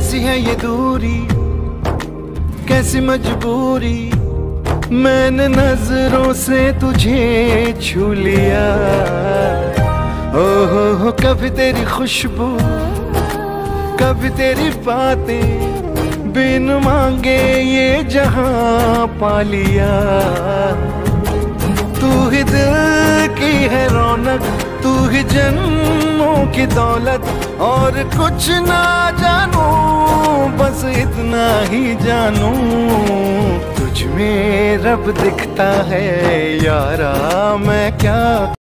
कैसी है ये दूरी? कैसी मजबूरी? मैंने नज़रों से तुझे छू लिया। ओ हो हो, कभी तेरी खुशबू, कभी तेरी बातें बिन मांगे ये जहाँ पा लिया। तू ही दिल की है रौनक, तू ही जन्मों की दौलत, और कुछ ना जानू ही जानू तुझ में रब दिखता है यारा मैं क्या